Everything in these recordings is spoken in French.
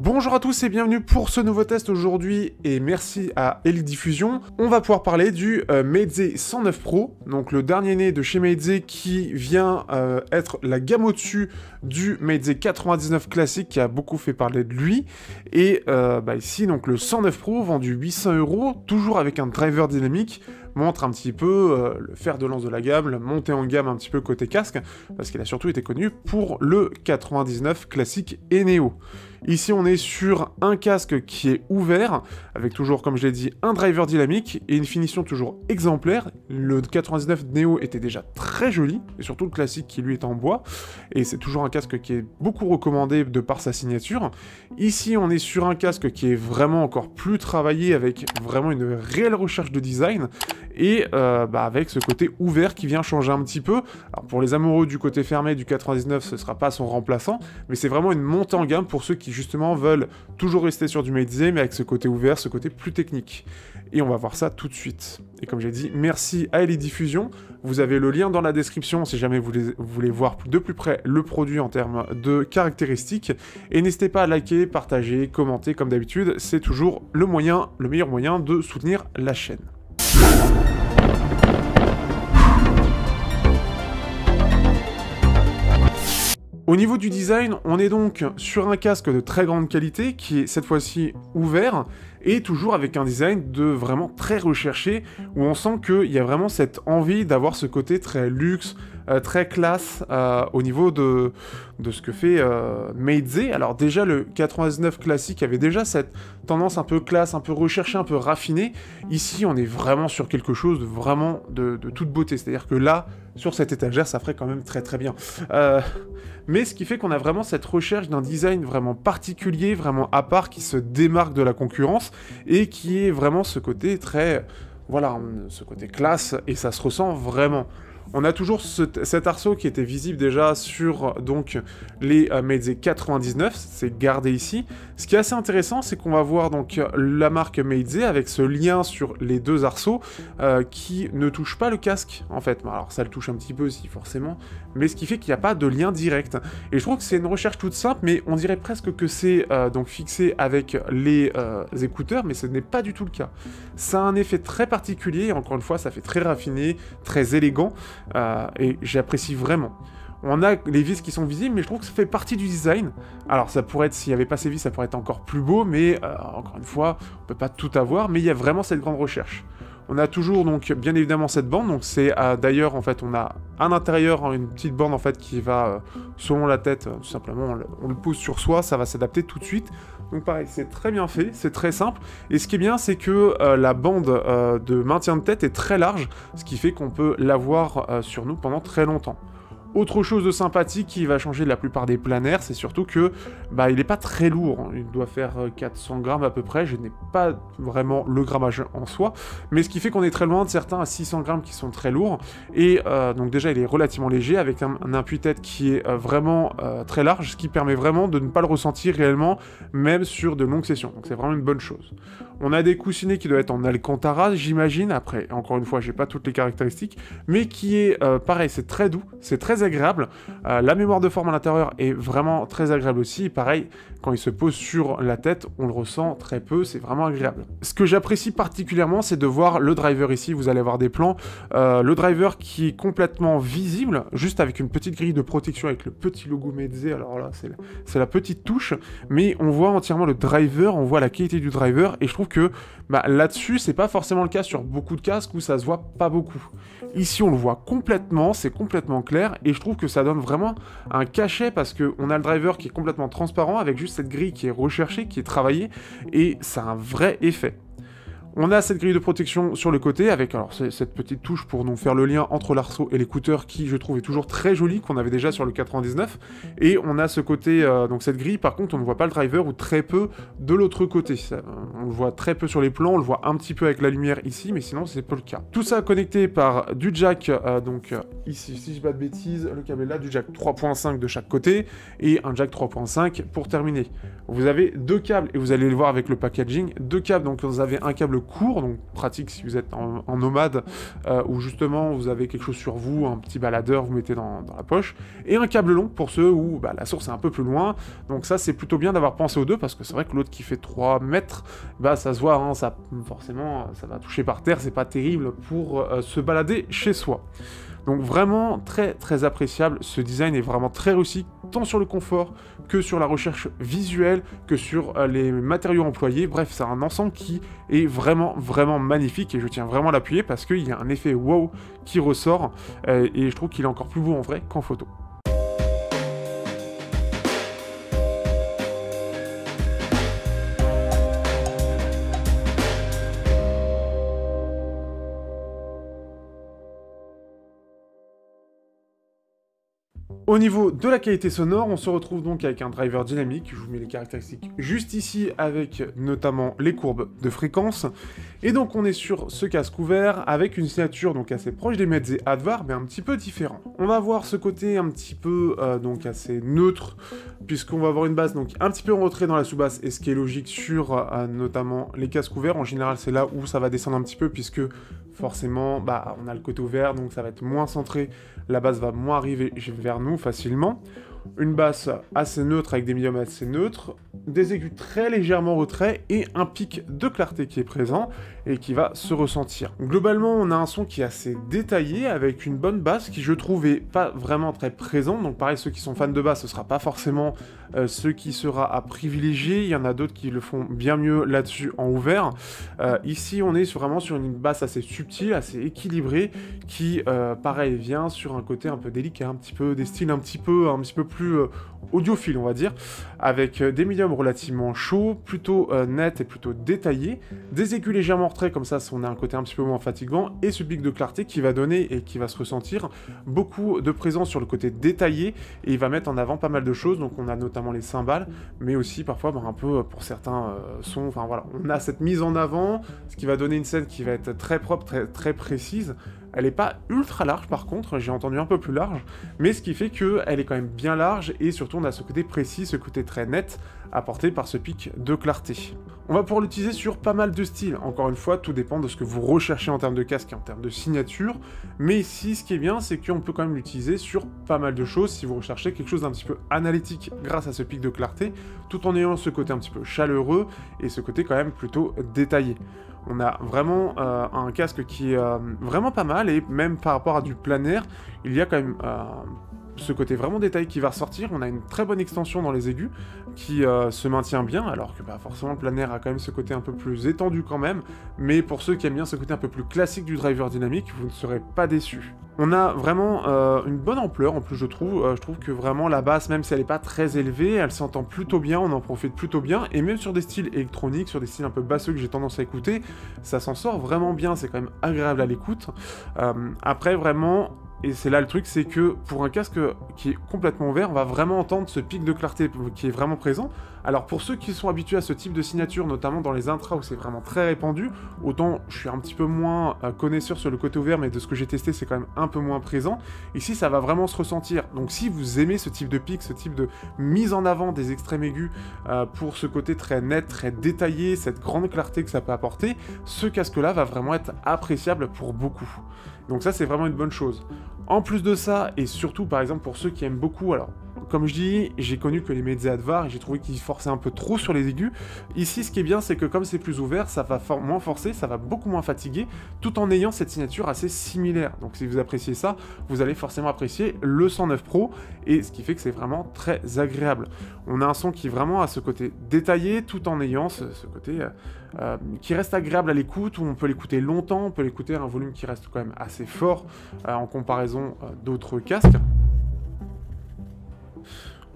Bonjour à tous et bienvenue pour ce nouveau test aujourd'hui et merci à Elite Diffusion. On va pouvoir parler du euh, Meize 109 Pro, donc le dernier né de chez Meize qui vient euh, être la gamme au-dessus du Meize 99 classique qui a beaucoup fait parler de lui. Et euh, bah, ici le 109 Pro vendu 800 euros, toujours avec un driver dynamique, montre un petit peu le fer de lance de la gamme, la montée en gamme un petit peu côté casque, parce qu'il a surtout été connu pour le 99 classique et Neo. Ici, on est sur un casque qui est ouvert, avec toujours, comme je l'ai dit, un driver dynamique et une finition toujours exemplaire. Le 99 Neo était déjà très joli, et surtout le classique qui lui est en bois, et c'est toujours un casque qui est beaucoup recommandé de par sa signature. Ici, on est sur un casque qui est vraiment encore plus travaillé, avec vraiment une réelle recherche de design, et euh, bah, avec ce côté ouvert qui vient changer un petit peu. Alors pour les amoureux du côté fermé du 99, ce sera pas son remplaçant, mais c'est vraiment une montée en gamme pour ceux qui justement veulent toujours rester sur du Meize, mais avec ce côté ouvert, ce côté plus technique. Et on va voir ça tout de suite. Et comme j'ai dit, merci à Elite Diffusion. Vous avez le lien dans la description si jamais vous voulez voir de plus près le produit en termes de caractéristiques. Et n'hésitez pas à liker, partager, commenter comme d'habitude. C'est toujours le moyen, le meilleur moyen de soutenir la chaîne. Au niveau du design, on est donc sur un casque de très grande qualité qui est cette fois-ci ouvert et toujours avec un design de vraiment très recherché où on sent qu'il y a vraiment cette envie d'avoir ce côté très luxe, très classe euh, au niveau de, ce que fait euh, Meize. Alors déjà le 99 classique avait déjà cette tendance un peu classe, un peu recherché, un peu raffiné. Ici on est vraiment sur quelque chose de vraiment de, de toute beauté. C'est-à-dire que là, sur cette étagère, ça ferait quand même très très bien. mais ce qui fait qu'on a vraiment cette recherche d'un design vraiment particulier, vraiment à part, qui se démarque de la concurrence, et qui est vraiment ce côté très... Voilà, ce côté classe, et ça se ressent vraiment. On a toujours cet arceau qui était visible déjà sur donc les euh, Meize 99, c'est gardé ici. Ce qui est assez intéressant, c'est qu'on va voir donc la marque Meize avec ce lien sur les deux arceaux euh, qui ne touche pas le casque en fait. Alors ça le touche un petit peu aussi forcément, mais ce qui fait qu'il n'y a pas de lien direct. Et je trouve que c'est une recherche toute simple, mais on dirait presque que c'est euh, donc fixé avec les écouteurs, mais ce n'est pas du tout le cas. Ça a un effet très particulier, encore une fois ça fait très raffiné, très élégant. Euh, et j'apprécie vraiment. On a les vis qui sont visibles, mais je trouve que ça fait partie du design. Alors ça pourrait être, s'il n'y avait pas ces vis, ça pourrait être encore plus beau, mais euh, encore une fois, on peut pas tout avoir, mais il y a vraiment cette grande recherche. On a toujours donc bien évidemment cette bande, donc c'est euh, d'ailleurs en fait on a un intérieur hein, une petite bande en fait qui va selon la tête tout simplement on le, pose sur soi, ça va s'adapter tout de suite. Donc pareil, c'est très bien fait, c'est très simple. Et ce qui est bien, c'est que euh, la bande euh, de maintien de tête est très large, ce qui fait qu'on peut l'avoir euh, sur nous pendant très longtemps. Autre chose de sympathique qui va changer la plupart des planaires, c'est surtout que bah, il n'est pas très lourd. Hein. Il doit faire 400 grammes à peu près. Je n'ai pas vraiment le grammage en soi, mais ce qui fait qu'on est très loin de certains à 600 grammes qui sont très lourds. Et donc déjà, il est relativement léger avec un, un appui-tête qui est vraiment très large, ce qui permet vraiment de ne pas le ressentir réellement, même sur de longues sessions. Donc c'est vraiment une bonne chose. On a des coussinets qui doivent être en Alcantara, j'imagine. Après, encore une fois, j'ai pas toutes les caractéristiques, mais qui est euh, pareil, c'est très doux, c'est très agréable. Euh, la mémoire de forme à l'intérieur est vraiment très agréable aussi. Pareil, quand il se pose sur la tête, on le ressent très peu, c'est vraiment agréable. Ce que j'apprécie particulièrement, c'est de voir le driver ici. Vous allez voir des plans, euh, le driver qui est complètement visible, juste avec une petite grille de protection avec le petit logo Meize. Alors là, c'est la, petite touche, mais on voit entièrement le driver, on voit la qualité du driver, et je trouve que bah, là-dessus, c'est pas forcément le cas sur beaucoup de casques où ça se voit pas beaucoup. Ici, on le voit complètement, c'est complètement clair, je trouve que ça donne vraiment un cachet parce qu'on a le driver qui est complètement transparent avec juste cette grille qui est recherchée, qui est travaillée, et ça a un vrai effet. On a cette grille de protection sur le côté avec alors cette petite touche pour nous faire le lien entre l'arceau et l'écouteur qui je trouve est toujours très joli qu'on avait déjà sur le 99 et on a ce côté euh, donc cette grille. Par contre on ne voit pas le driver ou très peu de l'autre côté. On le voit très peu sur les plans. On le voit un petit peu avec la lumière ici mais sinon c'est pas le cas. Tout ça connecté par du jack euh, donc euh, ici si je pas de bêtises le câble est là du jack 3.5 de chaque côté et un jack 3.5 pour terminer. Vous avez deux câbles et vous allez le voir avec le packaging. Deux câbles donc vous avez un câble court, donc pratique si vous êtes en, nomade, euh, ou justement vous avez quelque chose sur vous, un petit baladeur, vous mettez dans, la poche, et un câble long pour ceux où bah, la source est un peu plus loin, donc ça c'est plutôt bien d'avoir pensé aux deux, parce que c'est vrai que l'autre qui fait 3 mètres, bah ça se voit, hein, ça, forcément ça va toucher par terre, c'est pas terrible pour euh, se balader chez soi. Donc vraiment très très appréciable, ce design est vraiment très réussi, tant sur le confort que sur la recherche visuelle, que sur euh, les matériaux employés. Bref, c'est un ensemble qui est vraiment vraiment magnifique et je tiens vraiment à l'appuyer parce qu'il y a un effet wow qui ressort euh, et je trouve qu'il est encore plus beau en vrai qu'en photo. Au niveau de la qualité sonore, on se retrouve donc avec un driver dynamique, je vous mets les caractéristiques juste ici avec notamment les courbes de fréquence. Et donc on est sur ce casque ouvert avec une signature donc assez proche des Mezze Advar mais un petit peu différent. On va voir ce côté un petit peu euh, donc assez neutre puisqu'on va avoir une basse donc un petit peu en retrait dans la sous-basse et ce qui est logique sur euh, notamment les casques ouverts. En général c'est là où ça va descendre un petit peu puisque forcément bah, on a le côté ouvert donc ça va être moins centré, la basse va moins arriver vers nous facilement. Une basse assez neutre avec des médiums assez neutres, des aigus très légèrement retrait et un pic de clarté qui est présent et qui va se ressentir. Globalement, on a un son qui est assez détaillé avec une bonne basse qui je trouve est pas vraiment très présente. Donc pareil, ceux qui sont fans de basse, ce sera pas forcément euh, ce qui sera à privilégier. Il y en a d'autres qui le font bien mieux là-dessus en ouvert. Euh, ici, on est vraiment sur une basse assez subtile, assez équilibrée, qui euh, pareil vient sur un côté un peu délicat, un petit peu des styles un petit peu, un petit peu plus audiophile, on va dire, avec des médiums relativement chauds, plutôt nets et plutôt détaillés, des aigus légèrement comme ça on a un côté un petit peu moins fatigant, et ce pic de clarté qui va donner et qui va se ressentir beaucoup de présence sur le côté détaillé, et il va mettre en avant pas mal de choses, donc on a notamment les cymbales, mais aussi parfois bah, un peu pour certains euh, sons, enfin voilà, on a cette mise en avant, ce qui va donner une scène qui va être très propre, très, très précise, elle n'est pas ultra large par contre, j'ai entendu un peu plus large, mais ce qui fait qu'elle est quand même bien large et surtout on a ce côté précis, ce côté très net apporté par ce pic de clarté. On va pouvoir l'utiliser sur pas mal de styles, encore une fois tout dépend de ce que vous recherchez en termes de casque et en termes de signature, mais ici ce qui est bien c'est qu'on peut quand même l'utiliser sur pas mal de choses si vous recherchez quelque chose d'un petit peu analytique grâce à ce pic de clarté, tout en ayant ce côté un petit peu chaleureux et ce côté quand même plutôt détaillé. On a vraiment euh, un casque qui est euh, vraiment pas mal, et même par rapport à du plein air, il y a quand même euh, ce côté vraiment détaillé qui va ressortir. On a une très bonne extension dans les aigus qui se maintient bien, alors que bah, forcément le plein air a quand même ce côté un peu plus étendu quand même. Mais pour ceux qui aiment bien ce côté un peu plus classique du driver dynamique, vous ne serez pas déçus. On a vraiment euh, une bonne ampleur en plus je trouve, euh, je trouve que vraiment la basse même si elle n'est pas très élevée, elle s'entend plutôt bien, on en profite plutôt bien, et même sur des styles électroniques, sur des styles un peu basseux que j'ai tendance à écouter, ça s'en sort vraiment bien, c'est quand même agréable à l'écoute. Euh, après vraiment, et c'est là le truc, c'est que pour un casque qui est complètement ouvert, on va vraiment entendre ce pic de clarté qui est vraiment présent. Alors pour ceux qui sont habitués à ce type de signature, notamment dans les intras où c'est vraiment très répandu, autant je suis un petit peu moins euh, connaisseur sur le côté ouvert, mais de ce que j'ai testé, c'est quand même un peu moins présent. Ici, ça va vraiment se ressentir. Donc si vous aimez ce type de pic, ce type de mise en avant des extrêmes aigus euh, pour ce côté très net, très détaillé, cette grande clarté que ça peut apporter, ce casque-là va vraiment être appréciable pour beaucoup. Donc ça, c'est vraiment une bonne chose. En plus de ça, et surtout par exemple pour ceux qui aiment beaucoup, alors comme je dis, j'ai connu que les Mezze Advar et j'ai trouvé qu'ils forçaient un peu trop sur les aigus. Ici, ce qui est bien, c'est que comme c'est plus ouvert, ça va moins forcer, ça va beaucoup moins fatiguer, tout en ayant cette signature assez similaire. Donc si vous appréciez ça, vous allez forcément apprécier le 109 Pro, et ce qui fait que c'est vraiment très agréable. On a un son qui vraiment a ce côté détaillé, tout en ayant ce, côté euh, euh, qui reste agréable à l'écoute, où on peut l'écouter longtemps, on peut l'écouter à un volume qui reste quand même assez fort euh, en comparaison d'autres casques.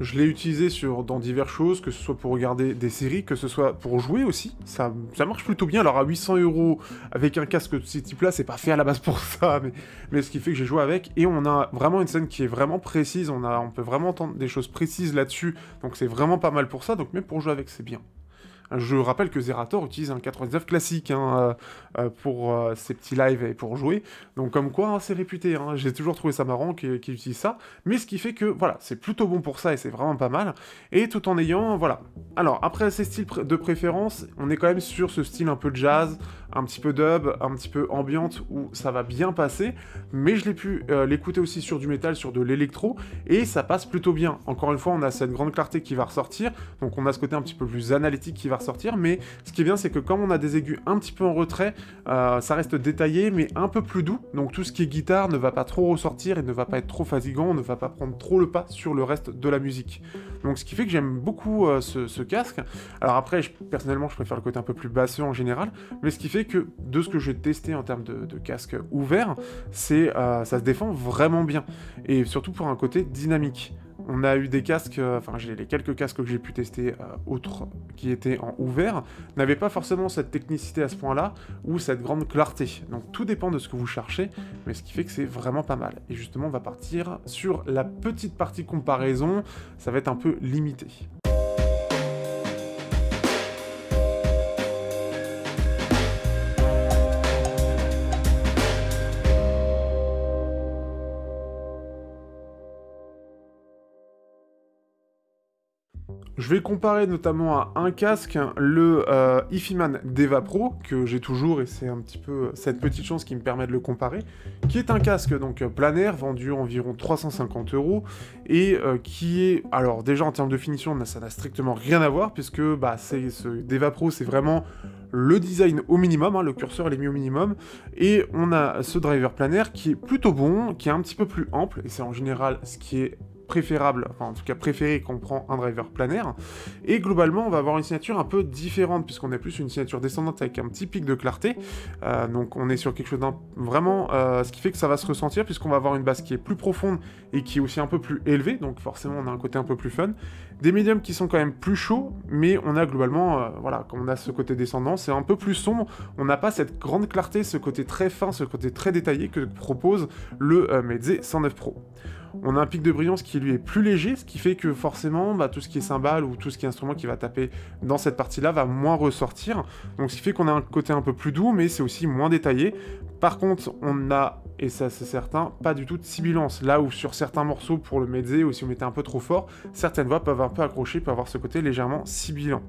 Je l'ai utilisé dans diverses choses, que ce soit pour regarder des séries, que ce soit pour jouer aussi. Ça, marche plutôt bien. Alors à 800 euros, avec un casque de ce type-là, c'est pas fait à la base pour ça, mais, ce qui fait que j'ai joué avec. Et on a vraiment une scène qui est vraiment précise. On, on peut vraiment entendre des choses précises là-dessus. Donc c'est vraiment pas mal pour ça. Donc même pour jouer avec, c'est bien. Je rappelle que Zerator utilise un 99 classique hein, euh, pour ses petits lives et pour jouer, donc comme quoi hein, c'est réputé, hein. j'ai toujours trouvé ça marrant qu'il utilise ça, mais ce qui fait que voilà, c'est plutôt bon pour ça et c'est vraiment pas mal, et tout en ayant, voilà. Alors après ces styles de préférence, on est quand même sur ce style un peu jazz, un petit peu dub, un petit peu ambiante où ça va bien passer, mais je l'ai pu l'écouter aussi sur du métal, sur de l'électro, et ça passe plutôt bien. Encore une fois, on a cette grande clarté qui va ressortir, donc on a ce côté un petit peu plus analytique qui va ressortir, mais ce qui est bien, c'est que comme on a des aigus un petit peu en retrait, euh, ça reste détaillé, mais un peu plus doux, donc tout ce qui est guitare ne va pas trop ressortir et ne va pas être trop fatigant, ne va pas prendre trop le pas sur le reste de la musique. Donc ce qui fait que j'aime beaucoup euh, ce, casque. Alors après, personnellement, je préfère le côté un peu plus basseux en général, mais ce qui fait que de ce que j'ai testé en termes de, casque ouvert, c'est euh, ça se défend vraiment bien, et surtout pour un côté dynamique. On a eu des casques, euh, enfin j'ai les quelques casques que j'ai pu tester euh, autres qui étaient en ouvert, n'avaient pas forcément cette technicité à ce point-là, ou cette grande clarté. Donc tout dépend de ce que vous cherchez, mais ce qui fait que c'est vraiment pas mal. Et justement on va partir sur la petite partie comparaison, ça va être un peu limité. Je vais comparer notamment à un casque, le euh, Ifiman Deva Pro, que j'ai toujours, et c'est un petit peu cette petite chance qui me permet de le comparer, qui est un casque donc planaire, vendu environ 350 euros, et euh, qui est, alors déjà en termes de finition, ça n'a strictement rien à voir, puisque bah, c'est, ce Deva Pro, c'est vraiment le design au minimum, hein, le curseur est mis au minimum, et on a ce driver planaire qui est plutôt bon, qui est un petit peu plus ample, et c'est en général ce qui est préférable, enfin en tout cas préféré qu'on prend un driver planaire. Et globalement, on va avoir une signature un peu différente, puisqu'on a plus une signature descendante avec un petit pic de clarté. Euh, donc on est sur quelque chose d'un vraiment, euh, ce qui fait que ça va se ressentir, puisqu'on va avoir une basse qui est plus profonde et qui est aussi un peu plus élevée, donc forcément on a un côté un peu plus fun. Des médiums qui sont quand même plus chauds, mais on a globalement, euh, voilà, quand on a ce côté descendant, c'est un peu plus sombre, on n'a pas cette grande clarté, ce côté très fin, ce côté très détaillé que propose le Meze 109 Pro. On a un pic de brillance qui lui est plus léger, ce qui fait que forcément bah, tout ce qui est cymbale ou tout ce qui est instrument qui va taper dans cette partie-là va moins ressortir. Donc ce qui fait qu'on a un côté un peu plus doux, mais c'est aussi moins détaillé. Par contre, on a, et ça c'est certain, pas du tout de sibilance. Là où sur certains morceaux pour le mezze, ou si on mettait un peu trop fort, certaines voix peuvent un peu accrocher, peuvent avoir ce côté légèrement sibilant.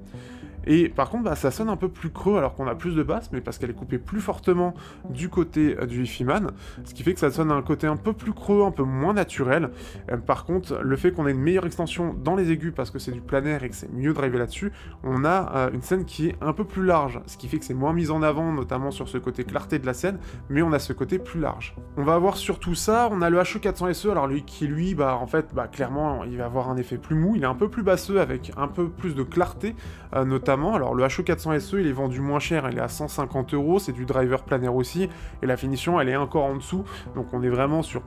Et par contre, bah, ça sonne un peu plus creux alors qu'on a plus de basse, mais parce qu'elle est coupée plus fortement du côté euh, du Hi-Fi-Man, ce qui fait que ça sonne un côté un peu plus creux, un peu moins naturel. Euh, par contre, le fait qu'on ait une meilleure extension dans les aigus parce que c'est du planaire et que c'est mieux drivé là-dessus, on a euh, une scène qui est un peu plus large, ce qui fait que c'est moins mis en avant, notamment sur ce côté clarté de la scène, mais on a ce côté plus large. On va avoir surtout ça, on a le HE400SE, alors lui qui lui, bah en fait, bah clairement, il va avoir un effet plus mou, il est un peu plus basseux avec un peu plus de clarté, notamment alors le HE400 SE, il est vendu moins cher, il est à 150 euros, c'est du driver planaire aussi, et la finition, elle est encore en dessous, donc on est vraiment sur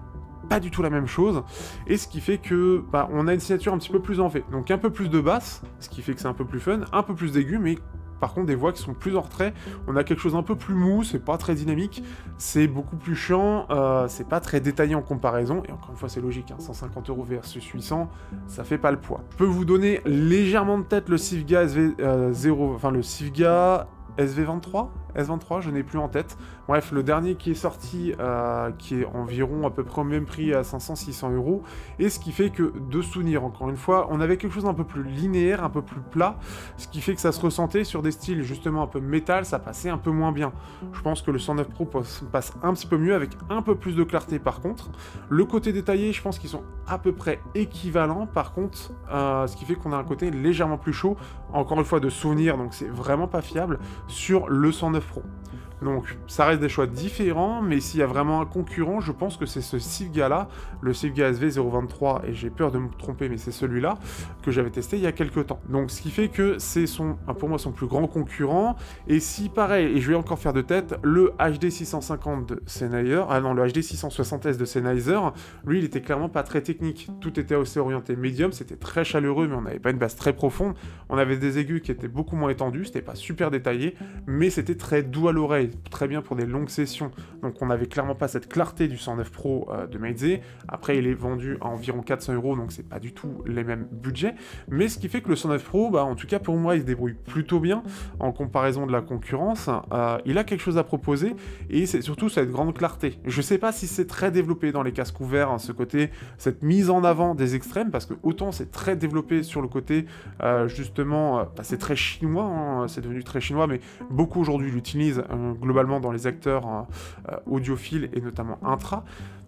pas du tout la même chose, et ce qui fait que bah, on a une signature un petit peu plus en fait, donc un peu plus de basse, ce qui fait que c'est un peu plus fun, un peu plus d'aigus, mais par contre des voix qui sont plus en retrait, on a quelque chose un peu plus mou, c'est pas très dynamique, c'est beaucoup plus chiant, euh, c'est pas très détaillé en comparaison, et encore une fois c'est logique, 150 hein, euros versus 800, ça fait pas le poids. Je peux vous donner légèrement de tête le Sivga SV0, euh, enfin le Sivga SV23 S23, je n'ai plus en tête. Bref, le dernier qui est sorti, euh, qui est environ à peu près au même prix à 500-600 euros, et ce qui fait que, de souvenir, encore une fois, on avait quelque chose d'un peu plus linéaire, un peu plus plat, ce qui fait que ça se ressentait sur des styles justement un peu métal, ça passait un peu moins bien. Je pense que le 109 Pro passe un petit peu mieux avec un peu plus de clarté par contre. Le côté détaillé, je pense qu'ils sont à peu près équivalents par contre, euh, ce qui fait qu'on a un côté légèrement plus chaud, encore une fois de souvenir, donc c'est vraiment pas fiable, sur le 109 Pro donc ça reste des choix différents, mais s'il y a vraiment un concurrent, je pense que c'est ce Sivga là, le Sivga SV023, et j'ai peur de me tromper, mais c'est celui-là que j'avais testé il y a quelques temps. Donc ce qui fait que c'est pour moi son plus grand concurrent, et si pareil, et je vais encore faire de tête, le HD 650 de Sennheiser, ah non, le HD 660S de Sennheiser, lui il était clairement pas très technique, tout était aussi orienté médium, c'était très chaleureux, mais on n'avait pas une basse très profonde, on avait des aigus qui étaient beaucoup moins étendus, c'était pas super détaillé, mais c'était très doux à l'oreille très bien pour des longues sessions. Donc on n'avait clairement pas cette clarté du 109 Pro euh, de Meize. Après, il est vendu à environ 400 euros, donc c'est pas du tout les mêmes budgets. Mais ce qui fait que le 109 Pro, bah, en tout cas pour moi, il se débrouille plutôt bien en comparaison de la concurrence. Euh, il a quelque chose à proposer et c'est surtout cette grande clarté. Je sais pas si c'est très développé dans les casques ouverts, hein, ce côté, cette mise en avant des extrêmes, parce que autant c'est très développé sur le côté, euh, justement, bah, c'est très chinois, hein, c'est devenu très chinois, mais beaucoup aujourd'hui l'utilisent globalement dans les acteurs hein, audiophiles et notamment intra.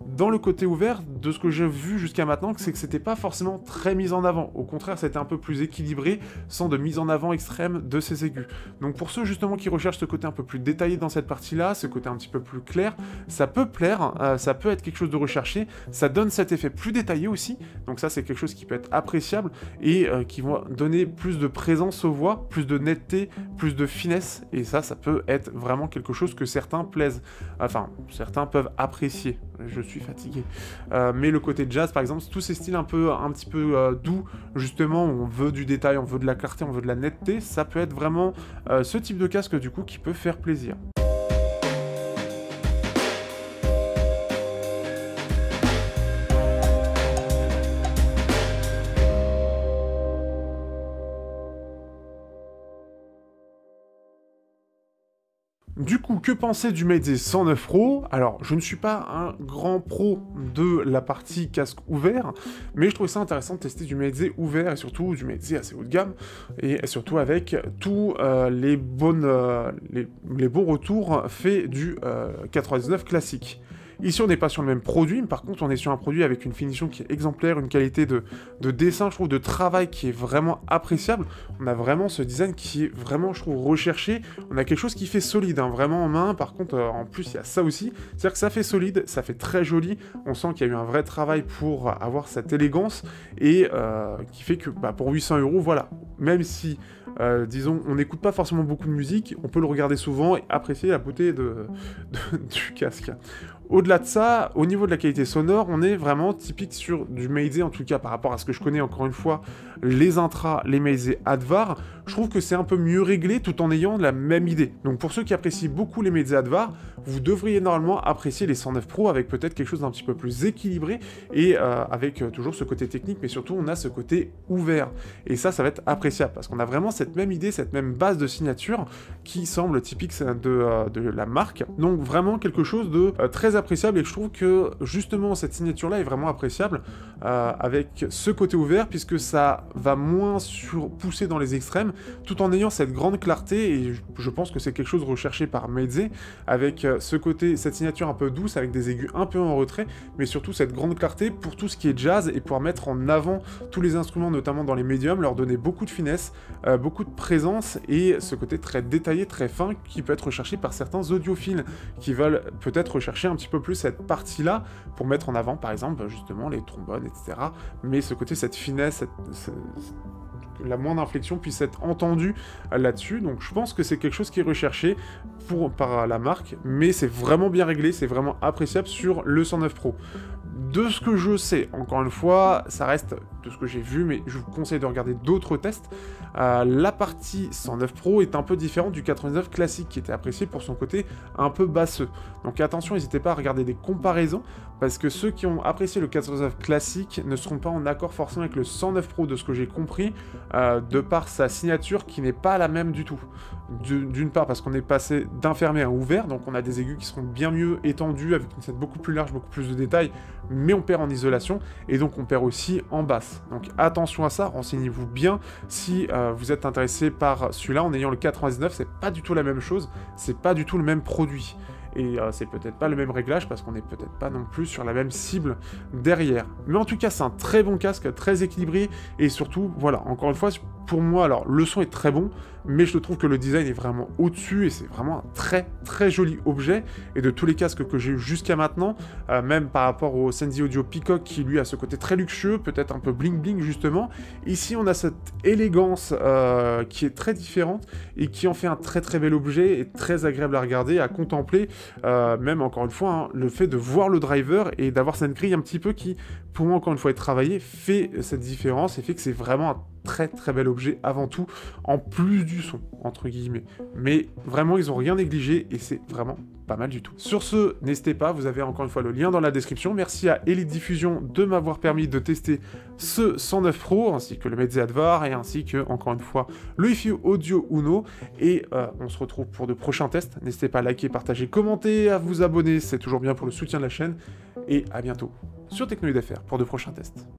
Dans le côté ouvert, de ce que j'ai vu jusqu'à maintenant, c'est que c'était pas forcément très mis en avant. Au contraire, c'était un peu plus équilibré, sans de mise en avant extrême de ces aigus. Donc pour ceux justement qui recherchent ce côté un peu plus détaillé dans cette partie-là, ce côté un petit peu plus clair, ça peut plaire, euh, ça peut être quelque chose de recherché, ça donne cet effet plus détaillé aussi. Donc ça, c'est quelque chose qui peut être appréciable et euh, qui va donner plus de présence aux voix, plus de netteté, plus de finesse. Et ça, ça peut être vraiment quelque chose que certains plaisent, enfin certains peuvent apprécier. Je suis fatigué. Euh, mais le côté jazz, par exemple, tous ces styles un peu, un petit peu euh, doux, justement, on veut du détail, on veut de la clarté, on veut de la netteté, ça peut être vraiment euh, ce type de casque du coup qui peut faire plaisir. Que penser du Meize 109 Pro Alors, je ne suis pas un grand pro de la partie casque ouvert, mais je trouve ça intéressant de tester du Meize ouvert et surtout du Meize assez haut de gamme, et surtout avec tous euh, les, bonnes, euh, les, bons retours faits du 99 euh, classique. Ici, on n'est pas sur le même produit, mais par contre, on est sur un produit avec une finition qui est exemplaire, une qualité de, dessin, je trouve, de travail qui est vraiment appréciable. On a vraiment ce design qui est vraiment, je trouve, recherché. On a quelque chose qui fait solide, hein, vraiment en main. Par contre, euh, en plus, il y a ça aussi. C'est-à-dire que ça fait solide, ça fait très joli. On sent qu'il y a eu un vrai travail pour avoir cette élégance et euh, qui fait que bah, pour 800 euros, voilà. Même si euh, disons, on n'écoute pas forcément beaucoup de musique, on peut le regarder souvent et apprécier la beauté du casque. Au-delà de ça, au niveau de la qualité sonore, on est vraiment typique sur du Meize, en tout cas par rapport à ce que je connais encore une fois, les intras, les Meize Advar. Je trouve que c'est un peu mieux réglé tout en ayant la même idée. Donc pour ceux qui apprécient beaucoup les Meize Advar, vous devriez normalement apprécier les 109 Pro avec peut-être quelque chose d'un petit peu plus équilibré et euh, avec euh, toujours ce côté technique, mais surtout on a ce côté ouvert. Et ça, ça va être appréciable parce qu'on a vraiment cette même idée, cette même base de signature qui semble typique de, euh, de la marque. Donc vraiment quelque chose de très appréciable et je trouve que justement cette signature là est vraiment appréciable euh, avec ce côté ouvert puisque ça va moins sur pousser dans les extrêmes tout en ayant cette grande clarté et je pense que c'est quelque chose recherché par Meidze avec euh, ce côté cette signature un peu douce avec des aigus un peu en retrait mais surtout cette grande clarté pour tout ce qui est jazz et pouvoir mettre en avant tous les instruments notamment dans les médiums leur donner beaucoup de finesse euh, beaucoup de présence et ce côté très détaillé très fin qui peut être recherché par certains audiophiles qui veulent peut-être rechercher un petit peu plus cette partie-là pour mettre en avant, par exemple, justement les trombones, etc. Mais ce côté, cette finesse, la moindre inflexion puisse être entendue là-dessus. Donc je pense que c'est quelque chose qui est recherché pour, par la marque, mais c'est vraiment bien réglé, c'est vraiment appréciable sur le 109 Pro. De ce que je sais, encore une fois, ça reste de ce que j'ai vu, mais je vous conseille de regarder d'autres tests. Euh, la partie 109 Pro est un peu différente du 99 classique qui était apprécié pour son côté un peu basseux. Donc attention, n'hésitez pas à regarder des comparaisons parce que ceux qui ont apprécié le 99 classique ne seront pas en accord forcément avec le 109 Pro de ce que j'ai compris, euh, de par sa signature qui n'est pas la même du tout. D'une part parce qu'on est passé d'infermé à ouvert, donc on a des aigus qui seront bien mieux étendus avec une scène beaucoup plus large, beaucoup plus de détails, mais on perd en isolation et donc on perd aussi en basse. Donc attention à ça, renseignez-vous bien si euh, vous êtes intéressé par celui-là en ayant le 99, c'est pas du tout la même chose, c'est pas du tout le même produit et euh, c'est peut-être pas le même réglage parce qu'on n'est peut-être pas non plus sur la même cible derrière. Mais en tout cas, c'est un très bon casque, très équilibré et surtout, voilà, encore une fois, pour moi, alors le son est très bon, mais je trouve que le design est vraiment au-dessus et c'est vraiment un très très joli objet. Et de tous les casques que j'ai eu jusqu'à maintenant, euh, même par rapport au Sensi Audio Peacock qui lui a ce côté très luxueux, peut-être un peu bling bling justement, ici on a cette élégance euh, qui est très différente et qui en fait un très très bel objet et très agréable à regarder, à contempler. Euh, même encore une fois, hein, le fait de voir le driver et d'avoir cette grille un petit peu qui, pour moi encore une fois, est travaillée, fait cette différence et fait que c'est vraiment un très très bel objet avant tout, en plus du son, entre guillemets. Mais vraiment, ils ont rien négligé et c'est vraiment pas mal du tout. Sur ce, n'hésitez pas, vous avez encore une fois le lien dans la description. Merci à Elite Diffusion de m'avoir permis de tester ce 109 Pro, ainsi que le Mezze Advar, et ainsi que, encore une fois, le IFI Audio Uno. Et euh, on se retrouve pour de prochains tests. N'hésitez pas à liker, partager, commenter, à vous abonner, c'est toujours bien pour le soutien de la chaîne. Et à bientôt sur Technoid FR pour de prochains tests.